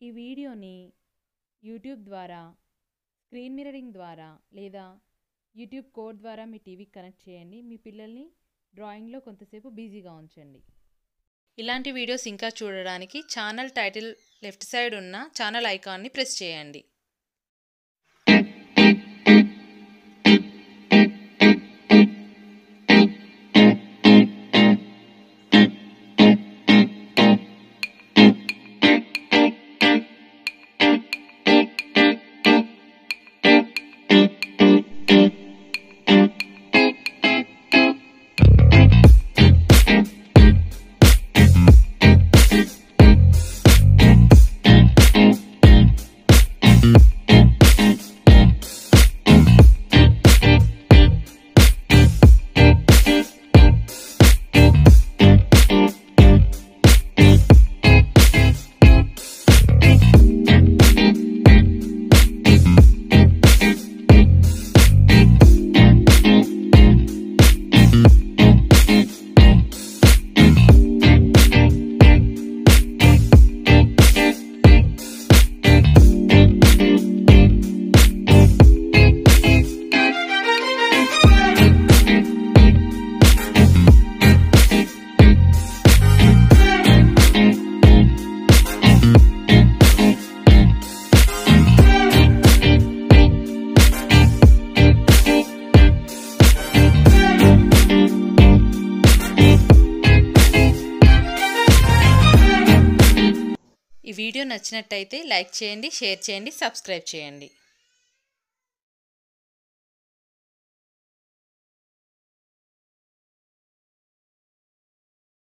ఈ వీడియోని యూట్యూబ్ ద్వారా స్క్రీన్ మిర్రరింగ్ ద్వారా లేదా యూట్యూబ్ కోడ్ ద్వారా మీ టీవీకి కనెక్ట్ చేయండి. మీ పిల్లల్ని డ్రాయింగ్లో కొంతసేపు బిజీగా ఉంచండి. ఇలాంటి వీడియోస్ ఇంకా చూడడానికి ఛానల్ టైటిల్ లెఫ్ట్ సైడ్ ఉన్న ఛానల్ ఐకాన్ని ప్రెస్ చేయండి. వీడియో నచ్చినట్టయితే లైక్ చేయండి షేర్ చేయండి సబ్స్క్రైబ్ చేయండి.